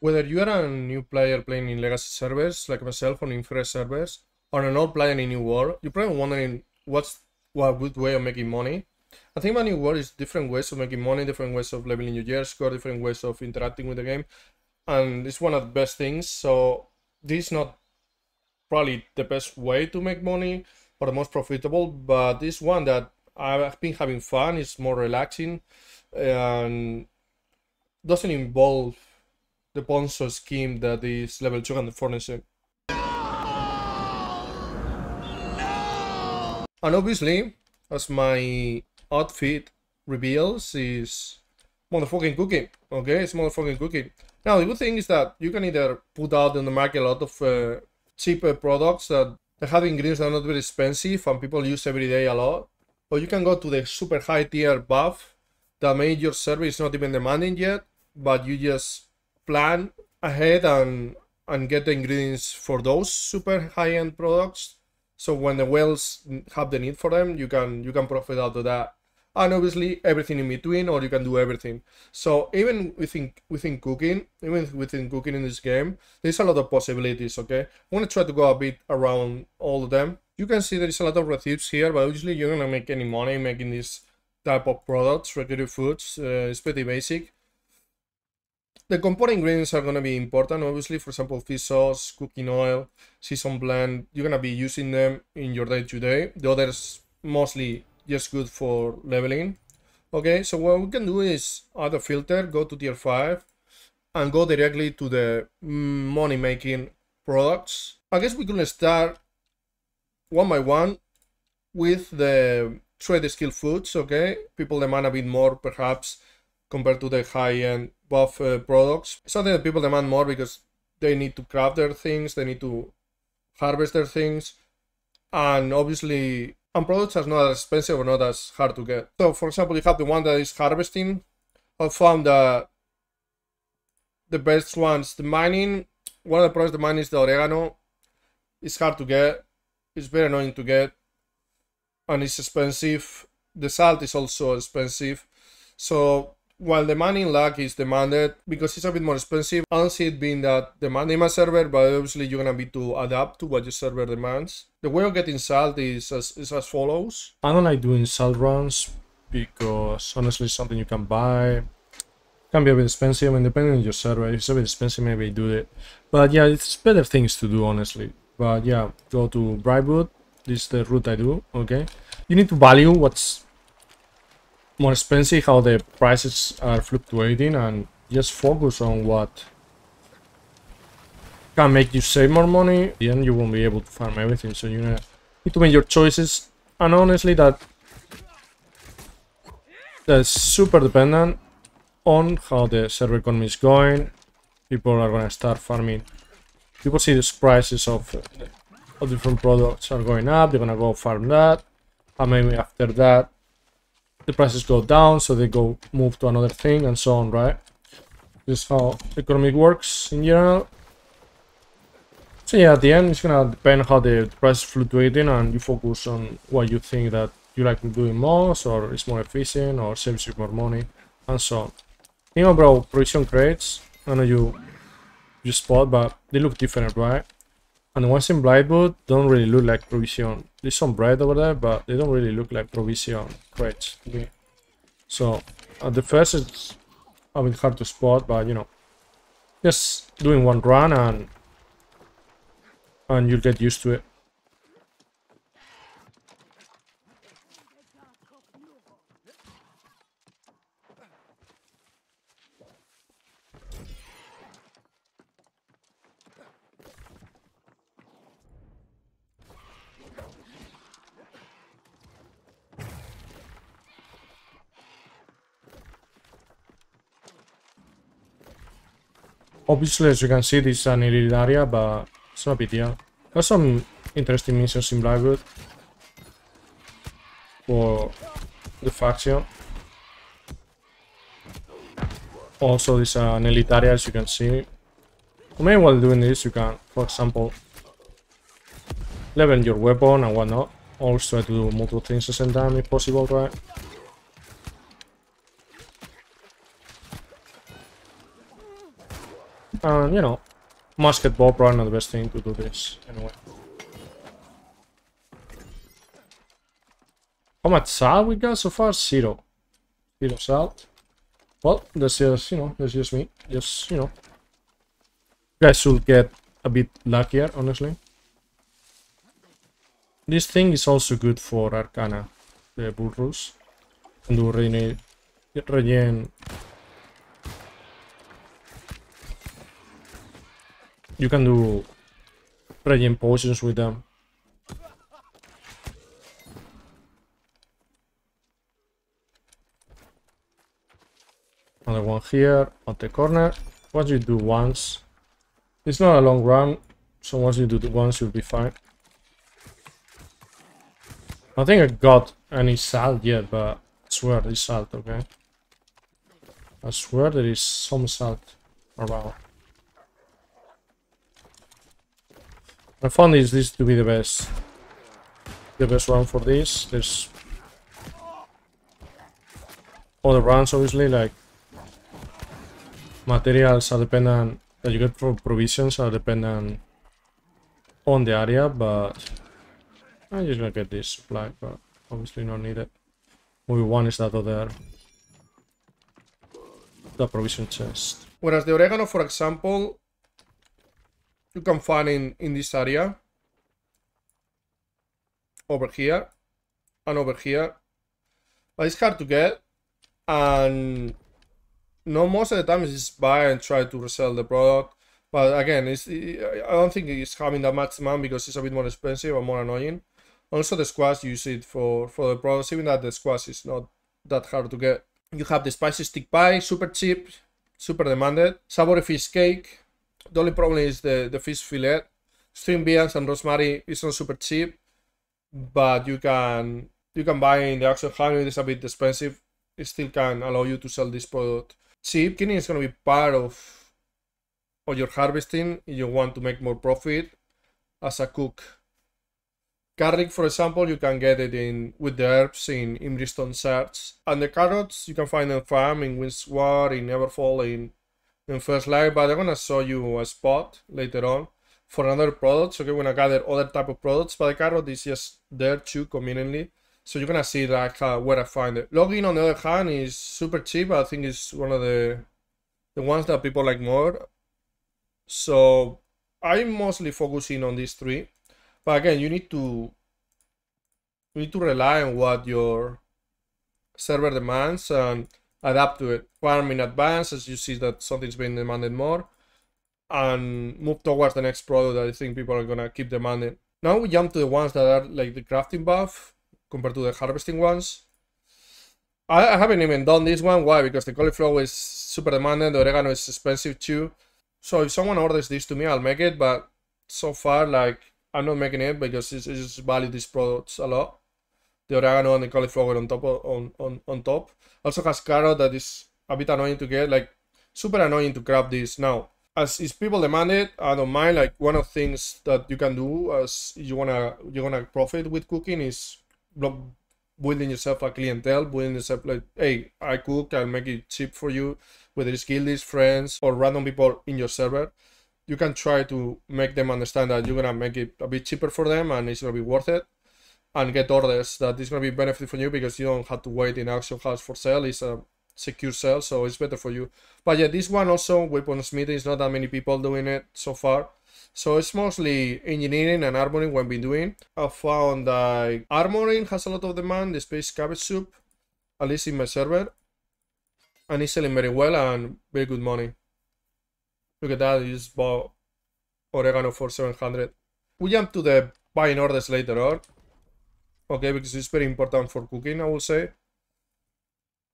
Whether you are a new player playing in legacy servers like myself on in fresh servers, or an old player in New World, you're probably wondering what's what good way of making money. I think my New World is different ways of making money, different ways of leveling your gear score, different ways of interacting with the game, and it's one of the best things. So this is not probably the best way to make money or the most profitable, but this one that I've been having fun. It's more relaxing and doesn't involve the Ponzi scheme that is level 2 and. And obviously, as my outfit reveals, is motherfucking cooking. Okay, it's motherfucking cooking. Now, the good thing is that you can either put out in the market a lot of uh, cheaper products that, that have ingredients that are not very expensive and people use every day a lot. Or you can go to the super high tier buff that made your service not even demanding yet, but you just plan ahead and and get the ingredients for those super high end products. So when the whales have the need for them, you can you can profit out of that. And obviously everything in between, or you can do everything. So even within within cooking, even within cooking in this game, there's a lot of possibilities. Okay, I'm gonna try to go a bit around all of them. You can see there is a lot of recipes here, but obviously you're gonna make any money making this type of products, regular foods. Uh, it's pretty basic. The component ingredients are gonna be important, obviously. For example, fish sauce, cooking oil, season blend. You're gonna be using them in your day to day. The others mostly just good for leveling. Okay, so what we can do is add a filter, go to tier 5, and go directly to the money making products. I guess we can start one by one with the trade skill foods, okay? People demand a bit more perhaps compared to the high-end buff uh, products. Something that people demand more because they need to craft their things, they need to harvest their things, and obviously, and products are not as expensive or not as hard to get. So, for example, you have the one that is harvesting. I found that the best ones, the mining, one of the products the mining is the oregano. It's hard to get. It's very annoying to get, and it's expensive. The salt is also expensive. So while the money in luck is demanded because it's a bit more expensive, I don't see it being that demanding my server, but obviously you're gonna be to adapt to what your server demands. The way of getting salt is as, is as follows. I don't like doing salt runs because honestly it's something you can buy. Can be a bit expensive and depending on your server, if it's a bit expensive maybe do it. But yeah, it's better things to do honestly. But yeah, go to Brightwood. This is the route I do, okay? You need to value what's more expensive, how the prices are fluctuating, and just focus on what can make you save more money. Then you won't be able to farm everything, so you need to make your choices. And honestly, that that's super dependent on how the server economy is going. People are gonna start farming. People see the prices of, of different products are going up. They're gonna go farm that, and maybe after that the prices go down, so they go move to another thing and so on, right? This is how economy works in general. So yeah, at the end, it's gonna depend how the price is fluctuating and you focus on what you think that you like doing most or is more efficient or saves you more money and so on. You know, bro, provision crates, I know you you spot, but they look different, right? And the ones in Brightwood don't really look like provision. There's some bread over there, but they don't really look like provision crates me. So at the first it's a bit hard to spot, but you know, just doing one run and and you'll get used to it. Obviously, as you can see, this is an elite area, but it's not a big deal. There's some interesting missions in Blackwood for the faction. Also, this is an elite area, as you can see. Maybe while doing this, you can, for example, level your weapon and whatnot. Always try to do multiple things at the same time if possible, right? And, you know, musket ball probably not the best thing to do this, anyway. How much salt we got so far? Zero. Zero salt. Well, that's just, you know, that's just me. Just, you know. guys should get a bit luckier, honestly. This thing is also good for Arcana, the Bulrush. Can do regen. You can do regen potions with them. Another one here at the corner. Once you do once, it's not a long run, so once you do it once, you'll be fine. I think I got any salt yet, but I swear there's salt, okay? I swear there is some salt around. I found this, this to be the best. The best one for this. There's other runs, obviously, like materials are dependent that you get for provisions are dependent on the area, but I'm just gonna get this supply, but obviously not needed. Maybe one is that other the provision chest. Whereas the oregano, for example, you can find in, in this area. Over here. And over here. But it's hard to get. And no, most of the time it's buy and try to resell the product. But again, it's I don't think it's having that much demand because it's a bit more expensive and more annoying. Also, the squash use it for for the products, even that the squash is not that hard to get. You have the spicy stick pie, super cheap, super demanded. Savory fish cake. The only problem is the the fish fillet. String beans and rosemary is not super cheap, but you can you can buy in the auction house. It's a bit expensive. It still can allow you to sell this product cheap. Killing is going to be part of of your harvesting if you want to make more profit as a cook. Garlic, for example, you can get it in with the herbs in, in Brimstone Shards. And the carrots, you can find them farm in Windsward, in Everfall, in, in First Light, but I'm gonna show you a spot later on for another products. Okay, we're gonna gather other type of products, but the carrot is just there too conveniently. So you're gonna see like uh, where I find it. Logging on the other hand is super cheap. I think it's one of the the ones that people like more. So I'm mostly focusing on these three. But again, you need to you need to rely on what your server demands and adapt to it. Farm in advance as you see that something's being demanded more, and move towards the next product that I think people are gonna keep demanding. Now we jump to the ones that are like the crafting buff compared to the harvesting ones. I, I haven't even done this one. Why? Because the cauliflower is super demanded. The oregano is expensive too. So if someone orders this to me, I'll make it. But so far, like I'm not making it because it's, it's just value these products a lot. The oregano and the cauliflower on top on, on, on top. Also has carrot that is a bit annoying to get, like super annoying to grab this. Now, as is people demand it, I don't mind. Like one of the things that you can do as you wanna you wanna profit with cooking is building yourself a clientele, building yourself like, hey, I cook, I'll make it cheap for you, whether it's guildies, friends, or random people in your server you can try to make them understand that you're gonna make it a bit cheaper for them and it's gonna be worth it and get orders that is gonna be benefit for you because you don't have to wait in auction house for sale it's a secure sale so it's better for you but yeah this one also weaponsmith is not that many people doing it so far so it's mostly engineering and armoring I've been doing. I found that armoring has a lot of demand, the space cabbage soup, at least in my server. And it's selling very well and very good money. Look at that, you just bought oregano for 700. We jump to the buying orders later on. Okay, because it's very important for cooking, I will say.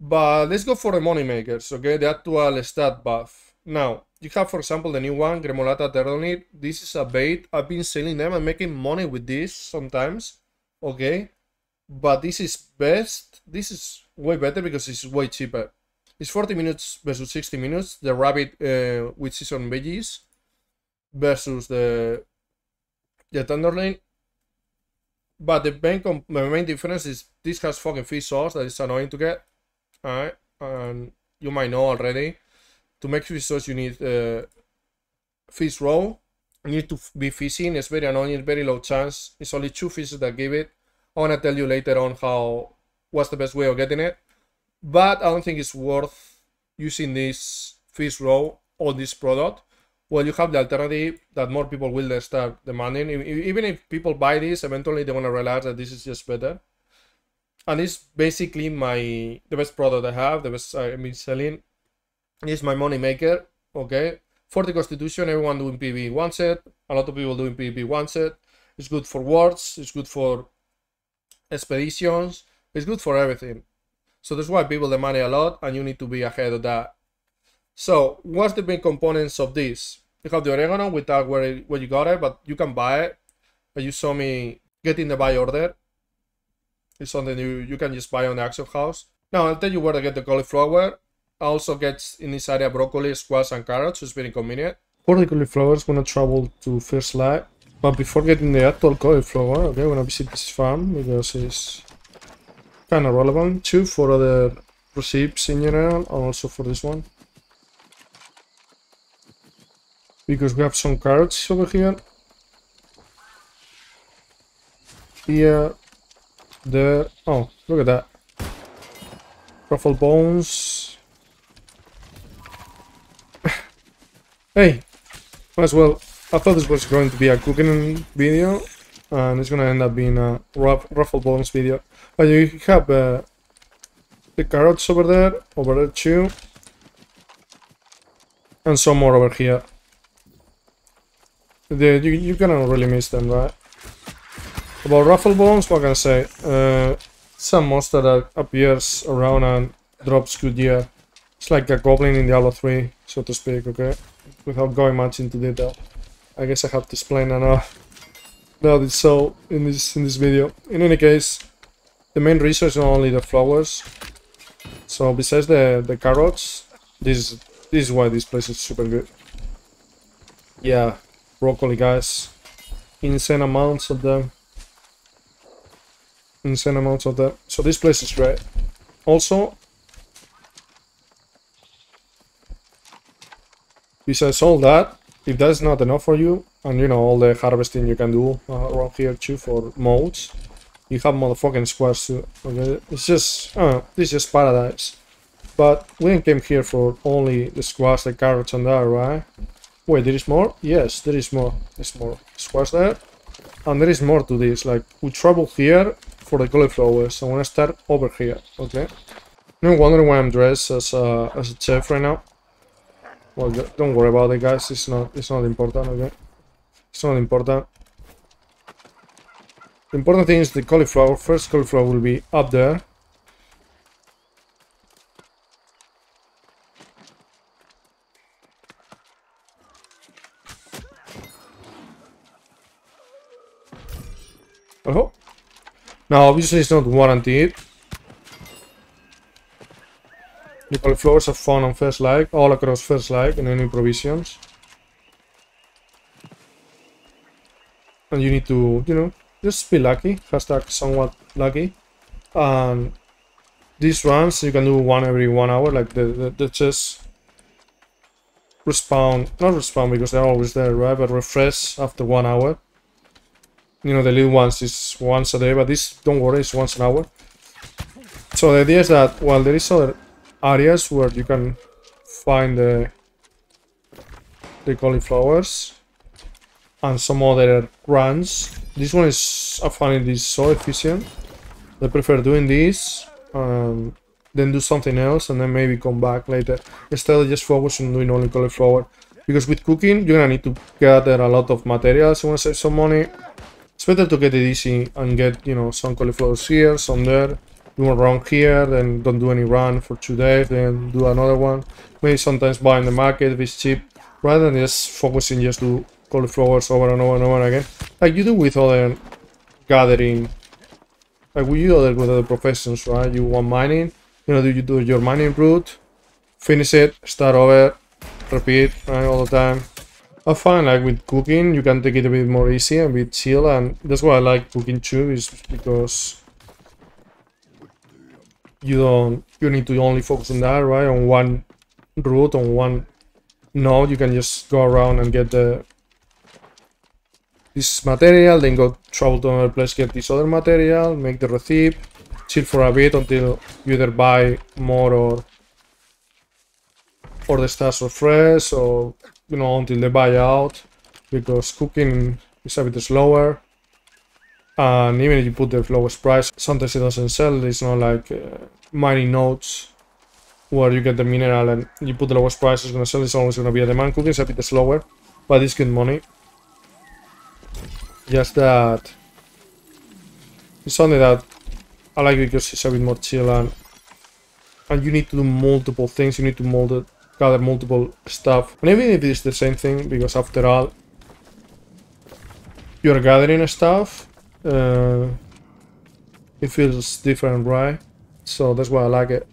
But let's go for the money makers, okay? The actual stat buff. Now, you have, for example, the new one, Gremolata Tenderloin. This is a bait. I've been selling them and making money with this sometimes, okay? But this is best. This is way better because it's way cheaper. It's 40 minutes versus 60 minutes. The rabbit uh, with seasoned veggies versus the the tenderloin. But the main, the main difference is this has fucking fish sauce that is annoying to get. Alright, and you might know already. To make fish sauce, you need uh, fish roe. You need to be fishing. It's very annoying. It's very low chance. It's only two fishes that give it. I want to tell you later on how what's the best way of getting it. But I don't think it's worth using this fish roe or this product. Well, you have the alternative that more people will start demanding. Even if people buy this, eventually they're gonna realize that this is just better. And it's basically my the best product I have, the best uh, I've been selling. It's my money maker. Okay, for the Constitution, everyone doing PvP wants it. A lot of people doing PvP wants it. It's good for words. It's good for expeditions. It's good for everything. So that's why people demand a lot, and you need to be ahead of that. So what's the main components of this? You have the oregano without where where you got it, but you can buy it. But you saw me getting the buy order. It's something you, you can just buy on the Auction House. Now I'll tell you where to get the cauliflower. I also get in this area broccoli, squash, and carrots, it's very convenient. For the cauliflower, it's gonna travel to First Light. But before getting the actual cauliflower, okay, I'm gonna visit this farm because it's kind of relevant too for other recipes in general, and also for this one. Because we have some carrots over here. Here, there. Oh, look at that. Rafflebones. hey, might as well. I thought this was going to be a cooking video, and it's gonna end up being a ruff, Rafflebones video. But you have uh, the carrots over there, over there too, and some more over here. The, you, you cannot really miss them, right? About Rafflebones, what can I say? Uh, some monster that appears around and drops good gear. It's like a goblin in Diablo 3, so to speak, okay? Without going much into detail. I guess I have to explain enough that it's so in this in this video. In any case, the main resource is only the flowers. So besides the, the carrots, this this is why this place is super good. Yeah, broccoli guys. Insane amounts of them insane amounts of them. So this place is great. Also, besides all that, if that's not enough for you, and you know all the harvesting you can do uh, around here too for modes, you have motherfucking squares too. Okay, it's just, this is paradise. But we came here for only the squash, the carrots and that, right? Wait, there is more? Yes, there is more. There's more squash there. And there is more to this, like, we travel here for the cauliflowers. I want to start over here, okay? I'm wondering why I'm dressed as a, as a chef right now. Well, don't worry about it, guys. It's not, it's not important, okay? It's not important. The important thing is the cauliflower. First cauliflower will be up there. Oh. Now, obviously, it's not warranted. The cauliflowers are found on First Light, all across First Light, in any provisions. And you need to, you know, just be lucky. Hashtag somewhat lucky. And these runs, you can do one every one hour, like the, the, the just respawn, not respawn because they're always there, right? But refresh after one hour you know, the little ones is once a day, but this, don't worry, it's once an hour. So the idea is that while there is other areas where you can find the, the cauliflowers and some other runs, this one is, I find it is so efficient. I prefer doing this, um, then do something else, and then maybe come back later. Instead of just focus on doing only cauliflower. Because with cooking, you're gonna need to gather a lot of materials, you wanna save some money, it's better to get it easy and get, you know, some cauliflowers here, some there. Do one run here, then don't do any run for two days, then do another one. Maybe sometimes buy in the market if it's cheap, rather than just focusing just to cauliflowers over and over and over again. Like you do with other gathering, like we do other with other professions, right? You want mining, you know, do you do your mining route, finish it, start over, repeat, right, all the time. Oh, I find like with cooking, you can take it a bit more easy and bit chill, and that's why I like cooking too, is because you don't you need to only focus on that, right? On one route, on one No, you can just go around and get the this material, then go travel to another place, get this other material, make the receipt, chill for a bit until you either buy more or or the stars are fresh or you know until they buy out because cooking is a bit slower. And even if you put the lowest price sometimes it doesn't sell. It's not like uh, mining nodes where you get the mineral and you put the lowest price it's gonna sell. It's always gonna be a demand. Cooking is a bit slower but it's good money. Just that it's only that I like because it's a bit more chill and and you need to do multiple things. You need to mold it gather multiple stuff. And even if it's the same thing, because after all, you're gathering stuff, uh, it feels different, right? So that's why I like it.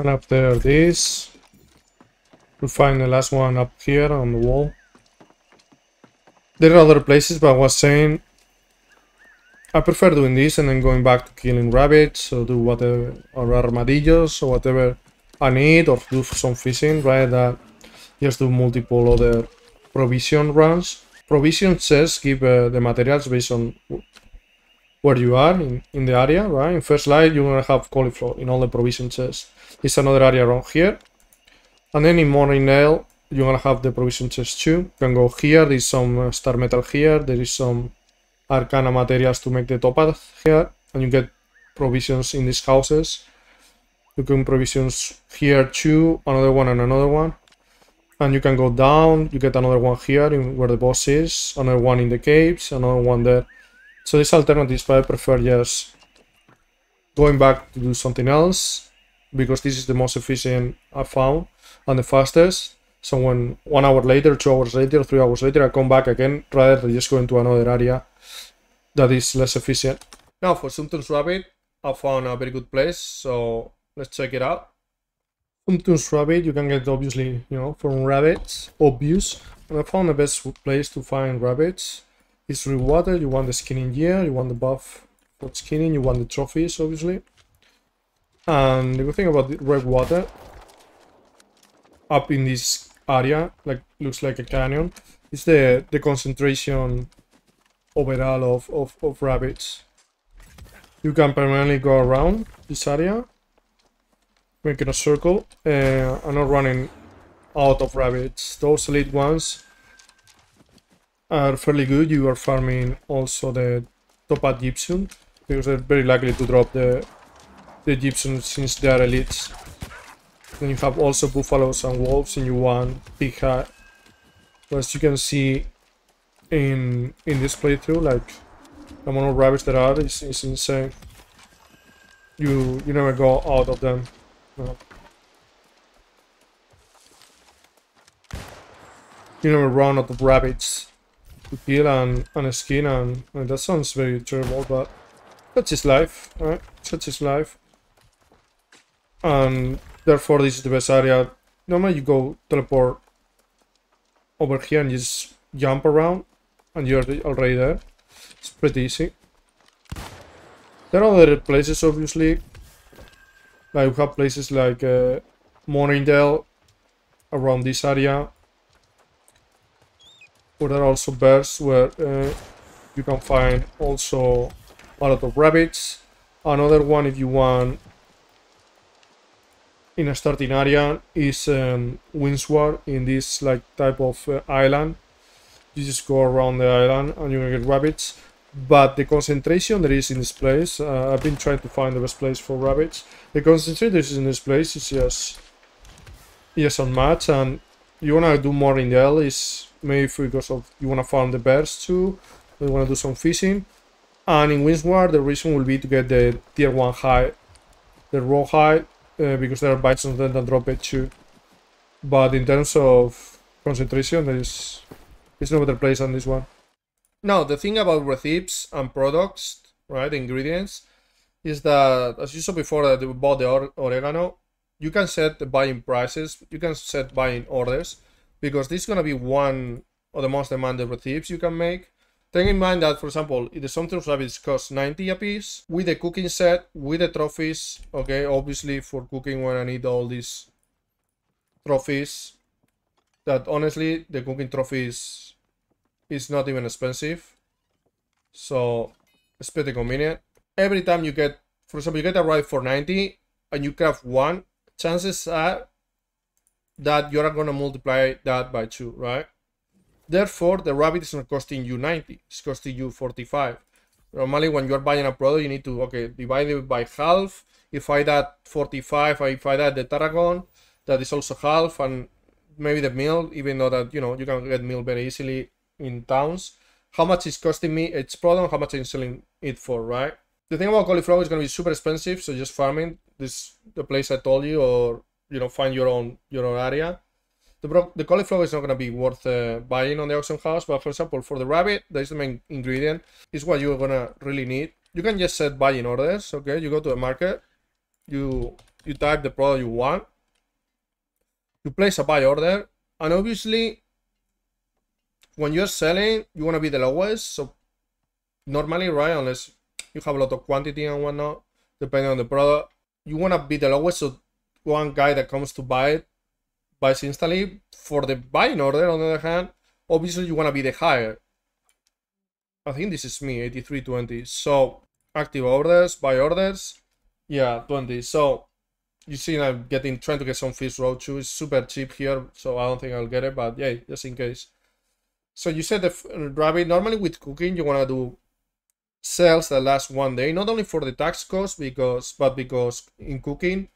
And up there, this. We'll find the last one up here on the wall. There are other places, but I was saying I prefer doing this and then going back to killing rabbits or do whatever, or armadillos or whatever I need or do some fishing, right? That just do multiple other provision runs. Provision chests give uh, the materials based on where you are in, in the area, right? In first light, you're gonna have cauliflower in all the provision chests. It's another area around here. And then in Mourningdale, you're gonna have the provision chest too. You can go here, there's some uh, star metal here, there is some arcana materials to make the top topaz here, and you get provisions in these houses. You can provisions here too, another one and another one. And you can go down, you get another one here where the boss is, another one in the caves, another one there. So these alternatives, but I prefer just going back to do something else because this is the most efficient I found and the fastest. So when one hour later, two hours later, three hours later, I come back again rather than just go into another area that is less efficient. Now for Sumptuous Rabbit, I found a very good place, so let's check it out. Sumptuous Rabbit, you can get obviously, you know, from rabbits, obvious. And I found the best place to find rabbits is Water. You want the skinning gear, you want the buff for skinning, you want the trophies, obviously. And the good thing about the red water, up in this area, like looks like a canyon, is the the concentration overall of, of, of rabbits. You can permanently go around this area, making a circle, uh, and not running out of rabbits. Those elite ones are fairly good. You are farming also the top gypsum, because they're very likely to drop the the gypsum since they are elites. Then you have also buffaloes and wolves you want big hat. As you can see in in this playthrough, like the amount of rabbits there are is, is insane. You you never go out of them. No. You never run out of rabbits kill and, skin and, that sounds very terrible, but that's his life, right? Such his life. And Therefore, this is the best area. Normally, you go teleport over here and just jump around, and you're already there. It's pretty easy. There are other places, obviously. Like, we have places like uh, Mourningdale around this area. There are also bears where uh, you can find also a lot of rabbits. Another one, if you want, in a starting area is um, Windsward in this like type of uh, island. You just go around the island and you're gonna get rabbits. But the concentration there is in this place, uh, I've been trying to find the best place for rabbits. The concentration there is in this place is just just unmatched, and you wanna do more in the is maybe because of you wanna farm the bears too. You wanna do some fishing, and in Windsward the reason will be to get the tier one high, the raw high uh, because there are bisons that don't drop it too. But in terms of concentration, there is there's no better place than this one. Now the thing about recipes and products, right, ingredients, is that as you saw before that we bought the or oregano, you can set the buying prices, you can set buying orders, because this is gonna be one of the most demanded recipes you can make. Take in mind that, for example, if the Sumptuous Rabbits cost 90 a piece, with the cooking set, with the trophies, okay, obviously for cooking when I need all these trophies, that honestly, the cooking trophies is not even expensive. So, it's pretty convenient. Every time you get, for example, you get a ride for 90 and you craft one, chances are that you're gonna multiply that by two, right? Therefore, the rabbit is not costing you 90, it's costing you 45. Normally, when you're buying a product, you need to, okay, divide it by half. If I add 45, if I add the tarragon, that is also half, and maybe the meal, even though that, you know, you can get meal very easily in towns. How much is costing me its product, how much I'm selling it for, right? The thing about cauliflower is going to be super expensive, so just farming this the place I told you, or you know, find your own your own area the, the cauliflower is not going to be worth uh, buying on the auction house, but for example, for the rabbit, that is the main ingredient, is what you're to really need. You can just set buying orders, okay? You go to the market, you you type the product you want, you place a buy order, and obviously, when you're selling, you want to be the lowest, so normally, right, unless you have a lot of quantity and whatnot, depending on the product, you want to be the lowest, so one guy that comes to buy it buys instantly. For the buying order, on the other hand, obviously you want to be the higher. I think this is me, 8320. So, active orders, buy orders, yeah, 20. So, you see I'm getting, trying to get some fish roe too. It's super cheap here, so I don't think I'll get it, but yeah, just in case. So you said the rabbit, normally with cooking, you want to do sales that last one day, not only for the tax cost, because but because in cooking,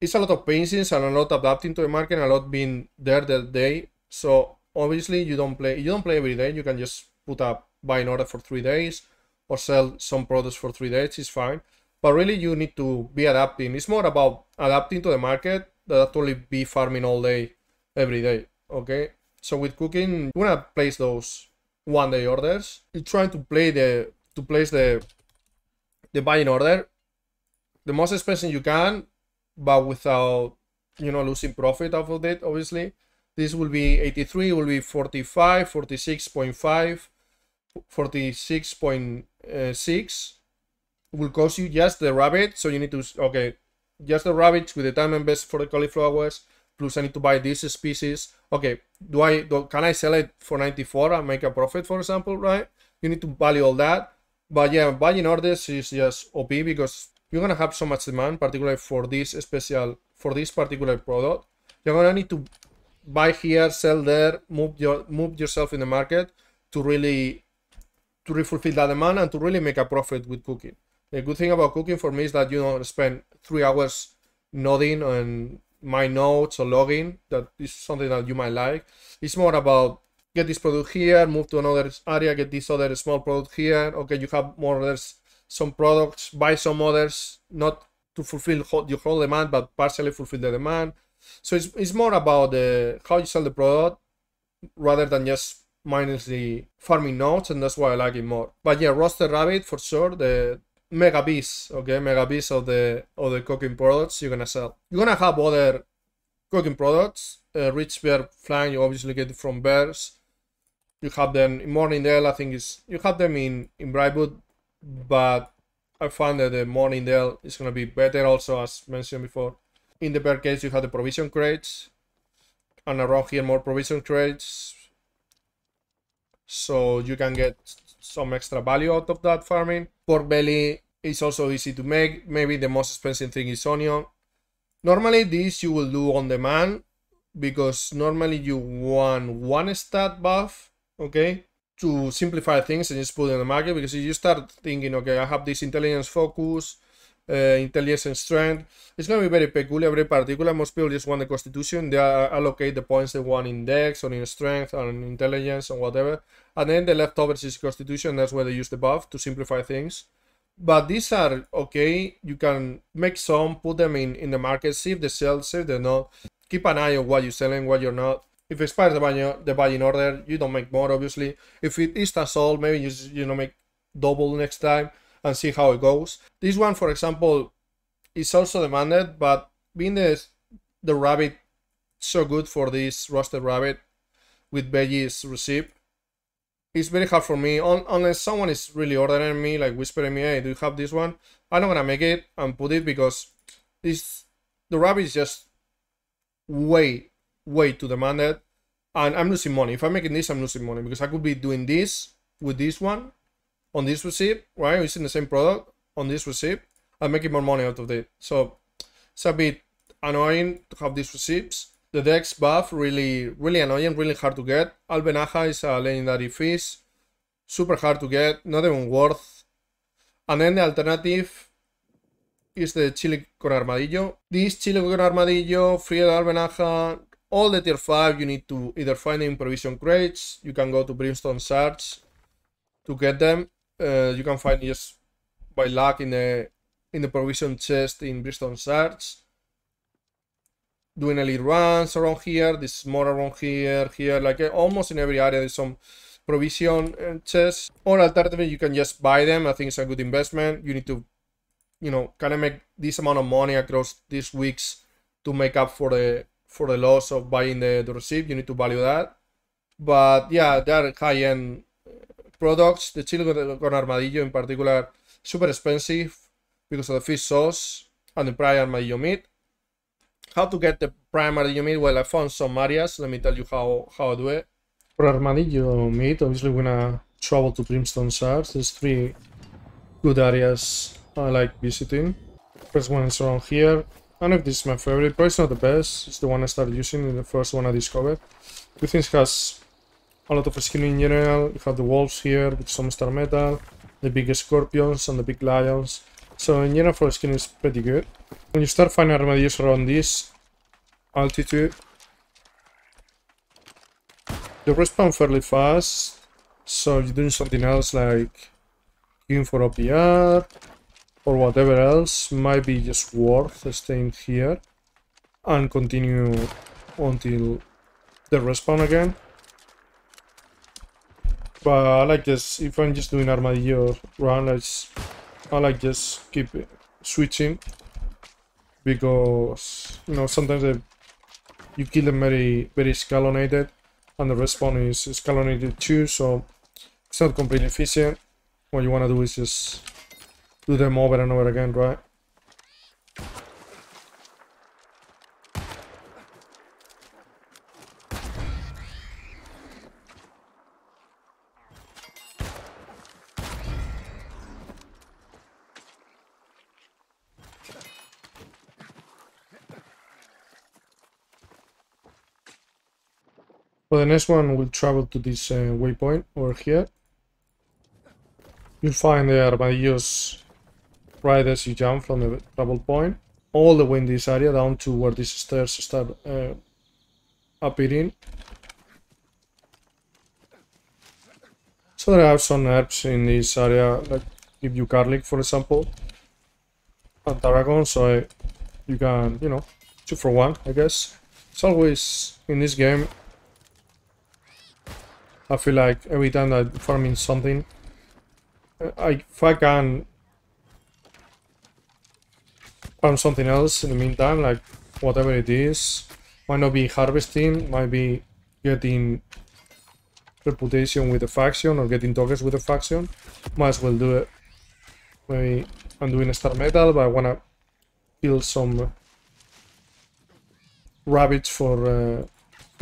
it's a lot of patience and a lot adapting to the market and a lot being there that day. So obviously you don't play you don't play every day. You can just put up buy an order for three days or sell some products for three days. It's fine. But really you need to be adapting. It's more about adapting to the market than actually be farming all day every day. Okay. So with cooking, you wanna place those one day orders. You're trying to play the to place the the buying order the most expensive you can but without you know losing profit off of it obviously this will be 83 will be 45 46.5 46.6 will cost you just the rabbit so you need to okay just the rabbits with the time invest for the cauliflowers plus i need to buy these species okay do i do, can i sell it for 94 and make a profit for example right you need to value all that but yeah buying orders is just op because you're gonna have so much demand, particularly for this special, for this particular product. You're gonna need to buy here, sell there, move your move yourself in the market to really to really fulfill that demand and to really make a profit with cooking. The good thing about cooking for me is that you don't spend three hours nodding on my notes or logging. That is something that you might like. It's more about get this product here, move to another area, get this other small product here. Okay, you have more or less some products, buy some others, not to fulfill your whole demand, but partially fulfill the demand. So it's, it's more about the how you sell the product rather than just minus the farming nodes, and that's why I like it more. But yeah, roasted rabbit for sure. The mega piece, okay, mega piece of the of the cooking products you're gonna sell. You're gonna have other cooking products. Uh, rich bear flan, you obviously get from bears. You have them in Mourningdale, I think is you have them in in Briarwood, but I find that the Mourningdale is gonna be better also as mentioned before. In the bear case, you have the provision crates, and around here more provision crates, so you can get some extra value out of that farming. Pork belly is also easy to make. Maybe the most expensive thing is onion. Normally this you will do on demand because normally you want one stat buff, okay, to simplify things and just put it in the market because if you start thinking, okay, I have this intelligence focus, uh, intelligence and strength, it's going to be very peculiar, very particular. Most people just want the constitution, they allocate the points they want in dex or in strength or in intelligence or whatever. And then the leftovers is constitution, that's where they use the buff to simplify things. But these are okay. You can make some put them in in the market see if they sell see if they're not. Keep an eye on what you're selling what you're not. If it expires the buying, the buying order you don't make more obviously. If it is sold maybe you you know make double next time and see how it goes. This one for example is also demanded but being the the rabbit so good for this roasted rabbit with veggies recipe it's very hard for me. Un unless someone is really ordering me like whispering me hey do you have this one? I'm not gonna make it and put it because this the rabbit is just way way too demanded. And i'm losing money. If i'm making this i'm losing money because i could be doing this with this one on this receipt right in the same product on this receipt i'm making more money out of it so it's a bit annoying to have these receipts the dex buff, really, really annoying, really hard to get. Albenaja is a legendary fish. Super hard to get, not even worth. And then the alternative is the chili con armadillo. This chili con armadillo, free albenaja, all the tier 5 you need to either find in provision crates, you can go to brimstone shards to get them. Uh, you can find just by luck in the in the provision chest in Brimstone shards doing elite runs around here. This is more around here, here, like uh, almost in every area there's some provision uh, chests. Or alternatively, you can just buy them. I think it's a good investment. You need to, you know, kind of make this amount of money across these weeks to make up for the for the loss of buying the, the receipt. You need to value that. But yeah, they're high-end products. The chili con armadillo in particular, super expensive because of the fish sauce and the prime armadillo meat how to get the prime armadillo meat? Well, I found some areas. Let me tell you how, how I do it. For armadillo meat, obviously we're gonna travel to Brimstone Shards. There's three good areas I like visiting. First one is around here. I don't know if this is my favorite, but it's not the best. It's the one I started using, the first one I discovered. Two things has a lot of skin in general. You have the wolves here with some star metal, the big scorpions and the big lions. So in general for skin is pretty good. When you start finding armadillos around this altitude, they respawn fairly fast. So you're doing something else like queuing for OPR or whatever else might be just worth staying here and continue until the respawn again. But I like this, if I'm just doing armadillo run, I, just, I like just keep switching because you know sometimes they, you kill them very very scalonated and the respawn is scalonated too so it's not completely efficient. What you want to do is just do them over and over again right For the next one, we'll travel to this uh, waypoint over here. You'll find the armadillos right as you jump from the travel point, all the way in this area down to where these stairs start uh, appearing. So there are some herbs in this area, like give you garlic, for example, and tarragon, so you can, you know, two for one, I guess. It's always, in this game, I feel like every time I'm farming something, I, if I can farm something else in the meantime, like whatever it is. Might not be harvesting, might be getting reputation with the faction or getting tokens with the faction. Might as well do it. Maybe I'm doing a star metal, but I wanna kill some rabbits for uh,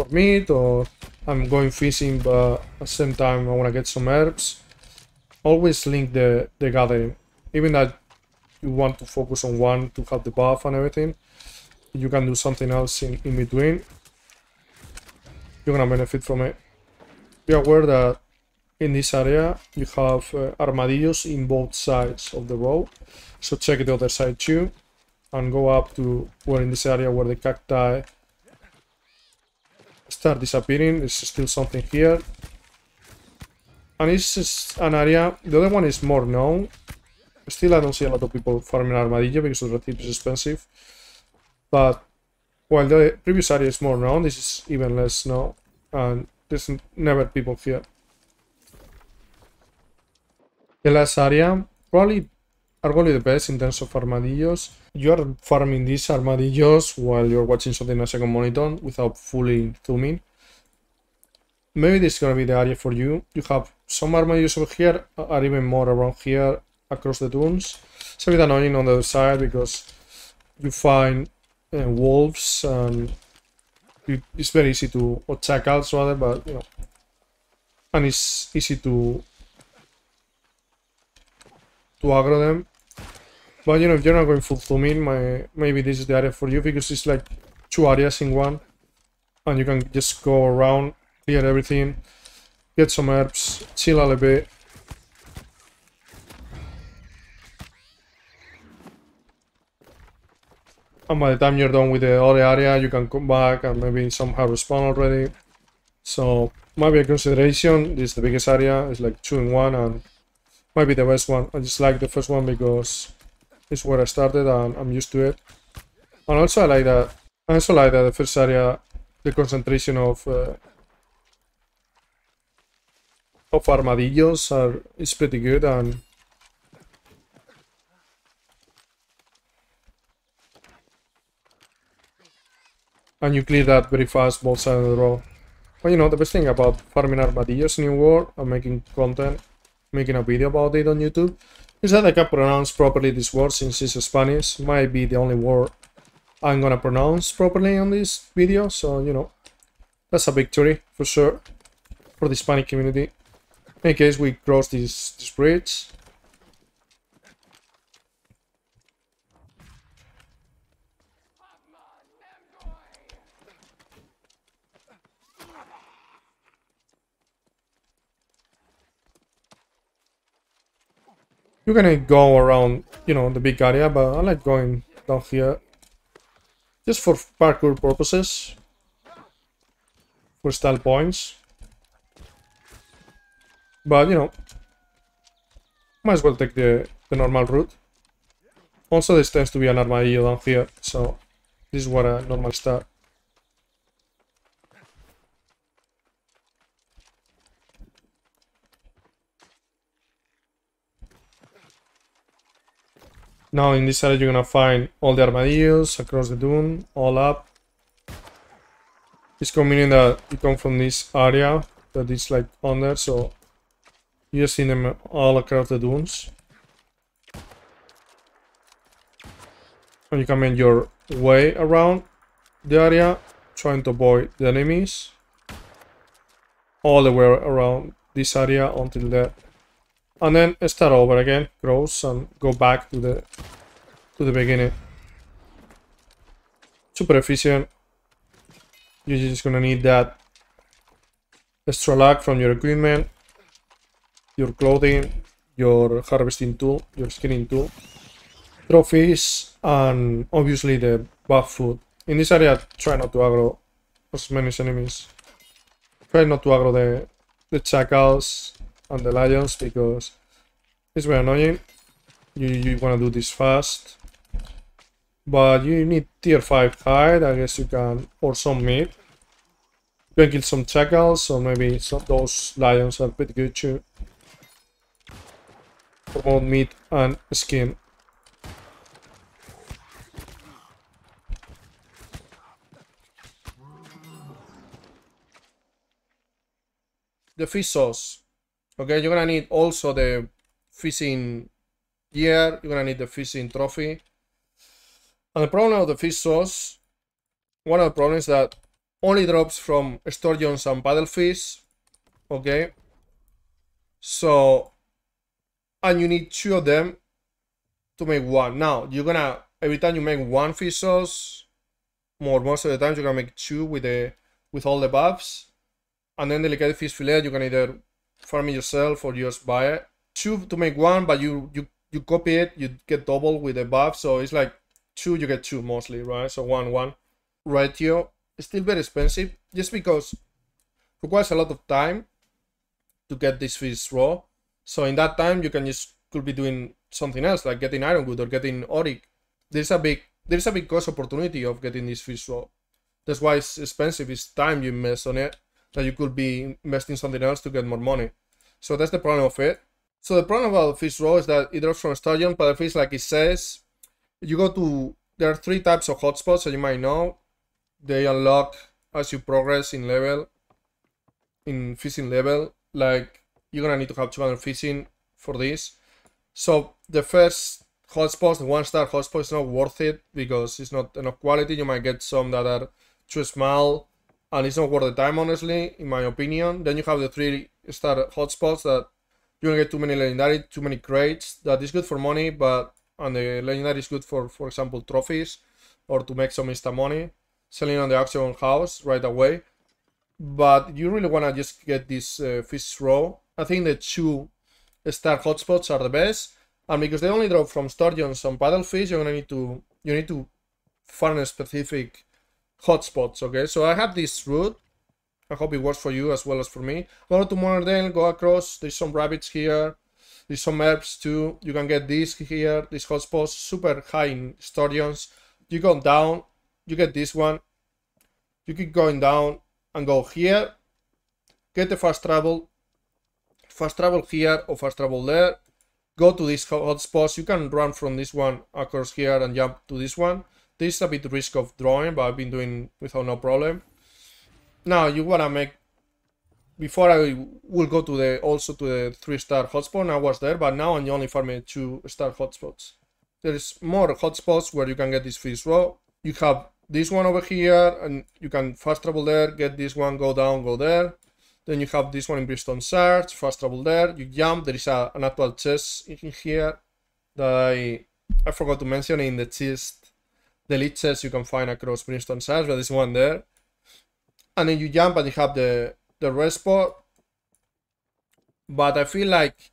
for meat, or I'm going fishing, but at the same time I wanna get some herbs. Always link the the gathering, even that you want to focus on one to have the buff and everything. You can do something else in, in between. You're gonna benefit from it. Be aware that in this area you have uh, armadillos in both sides of the road. So check the other side too. And go up to where in this area where the cacti start disappearing. There's still something here. And this is an area, the other one is more known. Still I don't see a lot of people farming armadillo because the tip is expensive. But while the previous area is more known, this is even less known. And there's never people here. The last area, probably arguably the best in terms of armadillos. You are farming these armadillos while you're watching something on a second monitor without fully zooming. Maybe this is gonna be the area for you. You have some armadillos over here, are even more around here across the dunes. It's a bit annoying on the other side because you find uh, wolves and it's very easy to or jackals rather, but you know, and it's easy to to aggro them. But you know, if you're not going full zooming, my maybe this is the area for you because it's like two areas in one, and you can just go around, clear everything, get some herbs, chill a little bit. And by the time you're done with the other area, you can come back and maybe somehow respawn already. So might be a consideration. This is the biggest area. It's like two in one and might be the best one. I just like the first one because it's where I started and I'm used to it. And also I like that. I also like that the first area, the concentration of uh, of armadillos are is pretty good and and you clear that very fast both sides of the road. But you know, the best thing about farming armadillos in New World and making content, making a video about it on YouTube, is that I can pronounce properly this word since it's Spanish. Might be the only word I'm gonna pronounce properly on this video, so you know, that's a victory for sure for the Hispanic community. In case we cross this, this bridge, You're gonna go around, you know, the big area, but I like going down here. Just for parkour purposes. For style points. But, you know, might as well take the, the normal route. Also, this tends to be an armadillo down here, so this is what I normally start. Now in this area you're gonna find all the armadillos across the dune, all up. It's convenient that you come from this area that is like under, so you see them all across the dunes. And you can make your way around the area, trying to avoid the enemies. All the way around this area until the and then start over again, cross and go back to the to the beginning. Super efficient. You're just gonna need that extra luck from your equipment, your clothing, your harvesting tool, your skinning tool, trophies, and obviously the buff food. In this area, try not to aggro as many enemies. Try not to aggro the, the jackals and the lions because it's very annoying. You, you want to do this fast. But you need tier 5 hide. I guess you can... Or some meat. You can kill some jackals. So maybe some, those lions are pretty good too. For both meat and skin. the fish sauce. Okay, you're gonna need also the fishing gear. You're gonna need the fishing trophy. And the problem of the fish sauce, one of the problems that only drops from sturgeons and paddlefish. Okay. So, and you need two of them to make one. Now, you're gonna, every time you make one fish sauce, more most of the time you're gonna make two with the with all the buffs. And then delicate fish fillet, you can either farm it yourself or just buy it. Two to make one, but you you you copy it, you get double with the buff, so it's like two, you get two mostly, right? So one one ratio. It's still very expensive just because requires a lot of time to get this fish roe. So in that time you can just could be doing something else like getting ironwood or getting auric. There's a big there's a big cost opportunity of getting this fish roe. That's why it's expensive. It's time you invest on it that you could be investing something else to get more money. So that's the problem of it. So the problem about fish roe is that it drops from sturgeon, but fish, like it says, you go to there are three types of hotspots that you might know. They unlock as you progress in level, in fishing level. Like you're gonna need to have 200 fishing for this. So the first hotspot, the one star hotspot, is not worth it because it's not enough quality. You might get some that are too small and it's not worth the time, honestly, in my opinion. Then you have the three star hotspots that you don't get too many legendary, too many crates. That is good for money, but on the legendary is good for, for example, trophies or to make some insta money, selling on the auction house right away. But you really want to just get this uh, fish roe. I think the two star hotspots are the best, and because they only drop from sturgeons and paddlefish, you're gonna need to you need to find a specific hotspots. Okay, so I have this route. I hope it works for you as well as for me. Go to Mourningdale, go across. There's some rabbits here. There's some herbs too. You can get this here, this hotspot, super high in sturgeons. You go down, you get this one. You keep going down and go here. Get the fast travel. Fast travel here or fast travel there. Go to this hotspot. You can run from this one across here and jump to this one. This is a bit risk of drawing, but I've been doing without no problem. Now you wanna make before I will go to the also to the three star hotspot. I was there, but now I'm only farming two star hotspots. There is more hotspots where you can get this fish roe. You have this one over here, and you can fast travel there, get this one, go down, go there. Then you have this one in Brimstone Shards, fast travel there. You jump. There is a, an actual chest in here that I I forgot to mention in the chest the leeches you can find across Brimstone Shards, but there's one there. And then you jump and you have the, the spot. But I feel like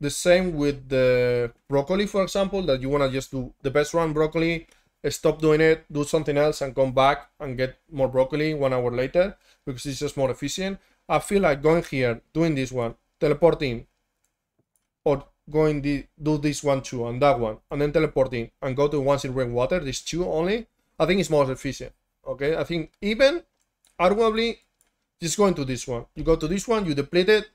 the same with the broccoli, for example, that you want to just do the best run broccoli, stop doing it, do something else, and come back and get more broccoli one hour later because it's just more efficient. I feel like going here, doing this one, teleporting, or going the do this one too and that one and then teleporting and go to once in Reekwater these two only i think it's more efficient okay i think even arguably just going to this one you go to this one you deplete it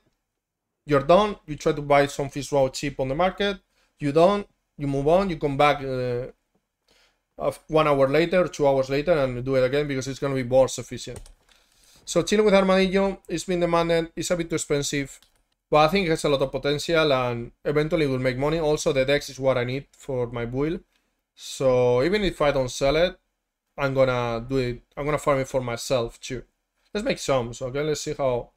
you're done you try to buy some fish roe cheap on the market you don't you move on you come back uh, one hour later two hours later and do it again because it's going to be more sufficient so chilling with armadillo it's been demanded it's a bit too expensive but I think it has a lot of potential and eventually will make money. Also, the dex is what I need for my build. So even if I don't sell it, I'm gonna do it. I'm gonna farm it for myself too. Let's make some. So okay, let's see how.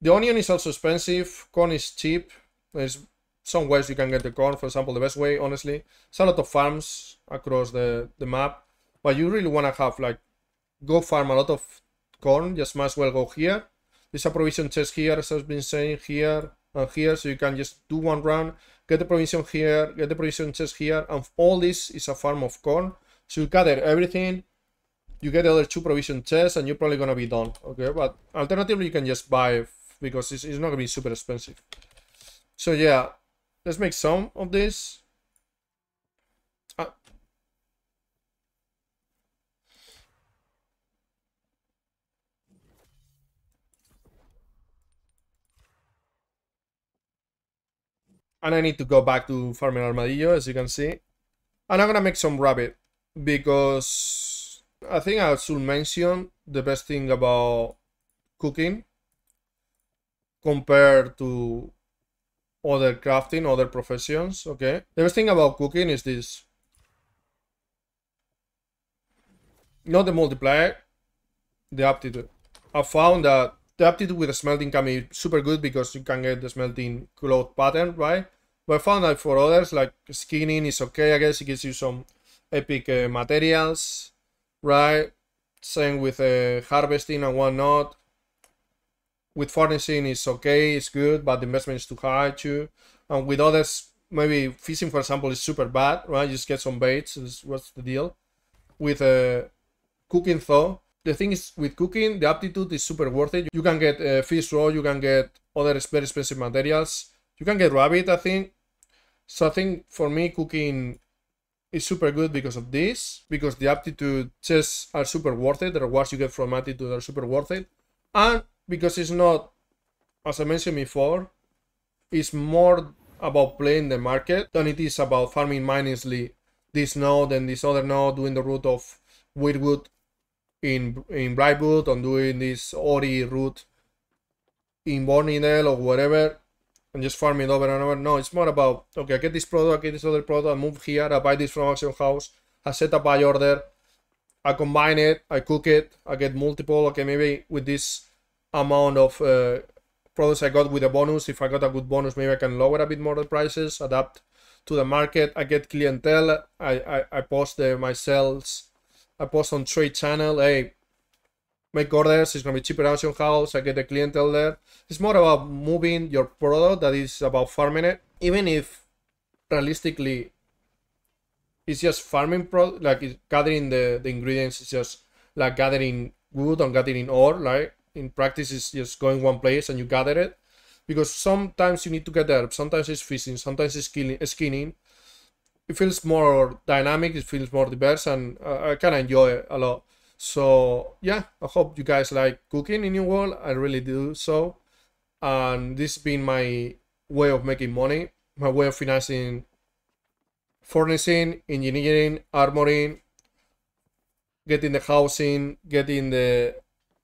The onion is also expensive. Corn is cheap. There's some ways you can get the corn. For example, the best way, honestly, it's a lot of farms across the the map. But you really wanna have like go farm a lot of corn. Just might as well go here there's a provision chest here, as I've been saying, here and here, so you can just do one run, get the provision here, get the provision chest here, and all this is a farm of corn. So you gather everything, you get the other two provision chests, and you're probably gonna be done, okay? But alternatively, you can just buy, because it's, it's not gonna be super expensive. So yeah, let's make some of this. Ah. and I need to go back to farming armadillo as you can see and I'm gonna make some rabbit because I think I should mention the best thing about cooking compared to other crafting, other professions. Okay. The best thing about cooking is this. Not the multiplier, the aptitude. I found that the aptitude with the smelting can be super good because you can get the smelting cloth pattern, right? But I found that for others, like skinning is okay, I guess it gives you some epic uh, materials, right? Same with uh, harvesting and whatnot. With furnishing is okay, it's good, but the investment is too high too. And with others, maybe fishing, for example, is super bad, right? You just get some baits, what's the deal? With uh, cooking though, the thing is with cooking, the aptitude is super worth it. You can get uh, fish roe, you can get other very expensive materials. You can get rabbit, I think. So I think for me, cooking is super good because of this, because the aptitude chests are super worth it. The rewards you get from aptitude are super worth it. And because it's not, as I mentioned before, it's more about playing the market than it is about farming mindlessly this node and this other node doing the route of Wyrdwood in in Brightwood on doing this Ori route in Mourningdale or whatever and just farming over and over. No, it's more about okay, I get this product, I get this other product, I move here, I buy this from auction house, I set up buy order, I combine it, I cook it, I get multiple. Okay, maybe with this amount of uh, products I got with a bonus, if I got a good bonus, maybe I can lower a bit more the prices, adapt to the market. I get clientele. I I, I post the, my sales I post on trade channel, hey, make orders, it's gonna be cheaper auction house, I get the clientele there. It's more about moving your product that is about farming it. Even if realistically it's just farming product like gathering the, the ingredients is just like gathering wood and gathering ore, like in practice it's just going one place and you gather it. Because sometimes you need to get there, sometimes it's fishing, sometimes it's killing, skinning, it feels more dynamic it feels more diverse and uh, i of enjoy it a lot so yeah i hope you guys like cooking in New World. I really do so. And this has been my way of making money my way of financing furnishing engineering armoring getting the housing getting the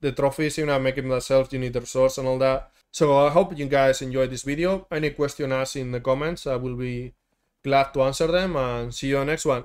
the trophies you know making myself you need the resource and all that. So i hope you guys enjoyed this video. Any question ask in the comments i will be glad to answer them and see you on next one.